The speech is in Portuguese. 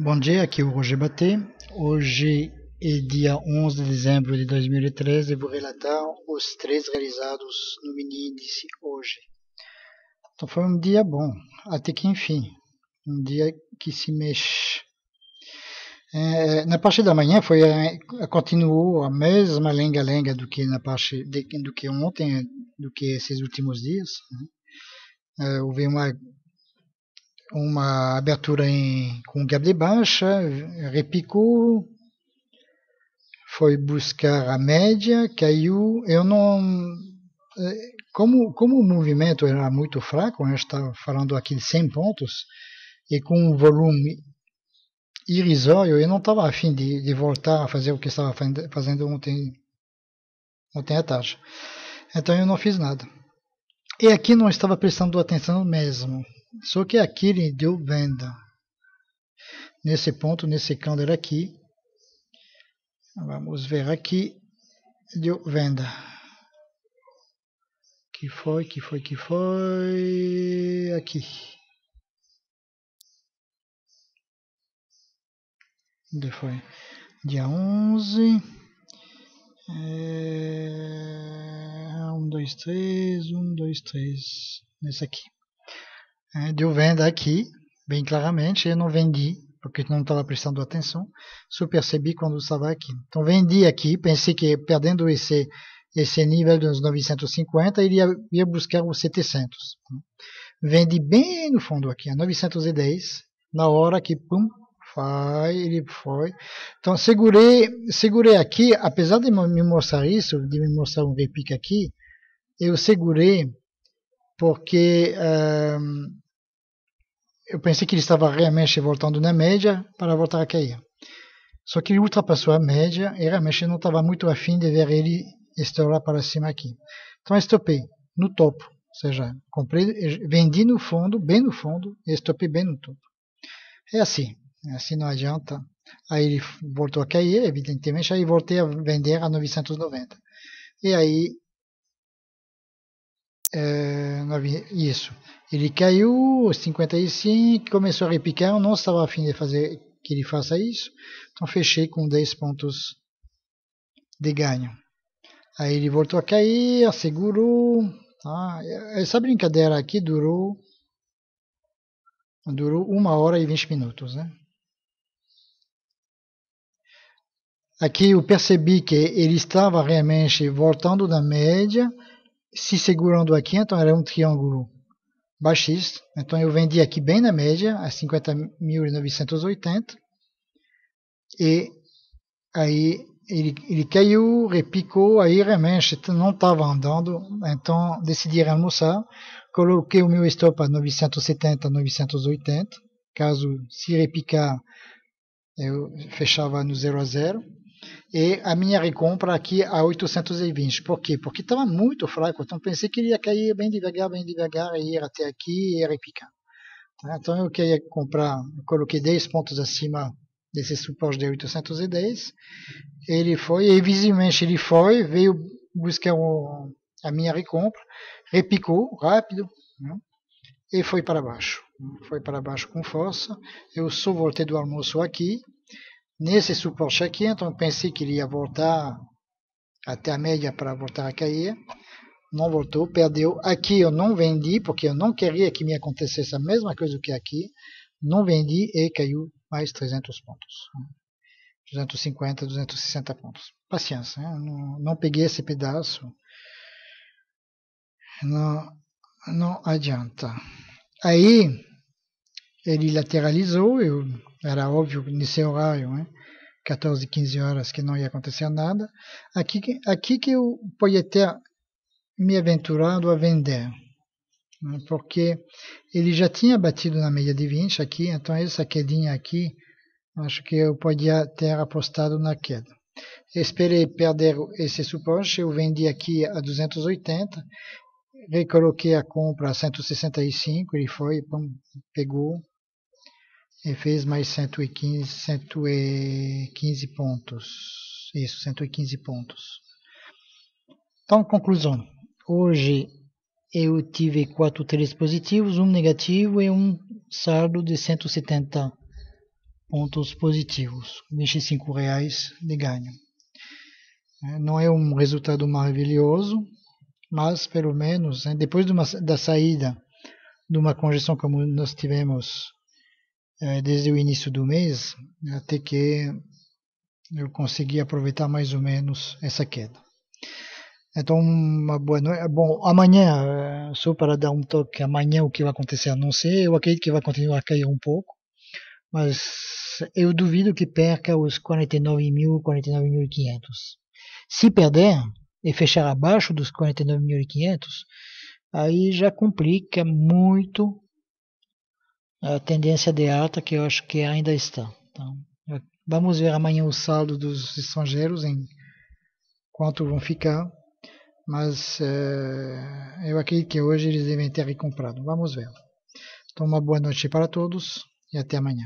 Bom dia, aqui é o Roger Batê. Hoje é dia 11 de dezembro de 2013 e vou relatar os três realizados no mini índice hoje. Então foi um dia bom, até que enfim, um dia que se mexe. É, na parte da manhã foi continuou a mesma lenga-lenga do que na parte de, do que ontem, do que esses últimos dias. Né? É, houve uma uma abertura em, com de baixa, repicou, foi buscar a média, caiu. Eu não. É, como, como o movimento era muito fraco, a gente está falando aqui de 100 pontos, e com um volume irrisório, eu não estava afim de, de voltar a fazer o que estava fazendo ontem, ontem à tarde. Então eu não fiz nada. E aqui não estava prestando atenção mesmo. Só que aqui ele deu venda. Nesse ponto, nesse candle aqui. Vamos ver aqui. Deu venda. Que foi, que foi, que foi. Aqui. Onde foi? Dia 11. É... Dois, três. Um, dois, três. Nesse aqui é, deu venda aqui, bem claramente, eu não vendi, porque não estava prestando atenção, só percebi quando estava aqui. Então vendi aqui, pensei que perdendo esse, esse nível dos 950, ele ia, ia buscar os 700. Vendi bem no fundo aqui, a 910, na hora que, pum, foi, ele foi. Então segurei, segurei aqui, apesar de me mostrar isso, de me mostrar um repique aqui, eu segurei porque um, eu pensei que ele estava realmente voltando na média para voltar a cair. Só que ele ultrapassou a média e realmente não estava muito afim de ver ele estourar para cima aqui. Então eu estopei no topo, ou seja, comprei, vendi no fundo, bem no fundo, e estopei bem no topo. É assim, é assim não adianta. Aí ele voltou a cair, evidentemente, aí voltei a vender a 990. E aí é, isso. Ele caiu 55, começou a repicar, eu não estava afim de fazer que ele faça isso, então fechei com 10 pontos de ganho. Aí ele voltou a cair, segurou. Tá? Essa brincadeira aqui durou durou 1 hora e 20 minutos. Né? Aqui eu percebi que ele estava realmente voltando da média, se segurando aqui, então era um triângulo baixista. Então eu vendi aqui bem na média, a 50.980. E aí ele, ele caiu, repicou, aí realmente não estava andando, então decidi almoçar. Coloquei o meu stop a 970, 980. Caso se repicar, eu fechava no 0 a 0 e a minha recompra aqui a 820. Por quê? Porque estava muito fraco, então pensei que ele ia cair bem devagar, bem devagar, e ir até aqui e repicar. Tá? Então eu queria comprar, eu coloquei 10 pontos acima desse suporte de 810. Ele foi, e visivelmente ele foi, veio buscar o, a minha recompra, repicou rápido, né? e foi para baixo. Foi para baixo com força. Eu só voltei do almoço aqui, Nesse suporte então pensei que ele ia voltar até a média para voltar a cair. Não voltou, perdeu. Aqui eu não vendi, porque eu não queria que me acontecesse a mesma coisa que aqui. Não vendi e caiu mais 300 pontos. 250, 260 pontos. Paciência, né? não, não peguei esse pedaço. Não, não adianta. Aí ele lateralizou, eu era óbvio nesse horário, né? 14, 15 horas que não ia acontecer nada. Aqui, aqui que eu podia ter me aventurado a vender, né? porque ele já tinha batido na média de 20 aqui, então essa quedinha aqui, acho que eu podia ter apostado na queda. Esperei perder esse suporte, eu vendi aqui a 280, recoloquei a compra a 165, ele foi, pegou, e fez mais 115, 115 pontos. Isso, 115 pontos. Então, conclusão. Hoje eu tive quatro três positivos, um negativo e um saldo de 170 pontos positivos, 25 reais de ganho. É, não é um resultado maravilhoso, mas pelo menos né, depois de uma, da saída de uma congestão como nós tivemos desde o início do mês, até que eu consegui aproveitar mais ou menos essa queda. Então, uma boa noite. Bom, amanhã, só para dar um toque, amanhã o que vai acontecer, não sei. Eu acredito que vai continuar a cair um pouco, mas eu duvido que perca os 49.000, 49.500. Se perder e fechar abaixo dos 49.500, aí já complica muito a tendência de alta que eu acho que ainda está. Então, vamos ver amanhã o saldo dos estrangeiros em quanto vão ficar mas uh, eu acredito que hoje eles devem ter recomprado. Vamos ver. Então, uma boa noite para todos e até amanhã.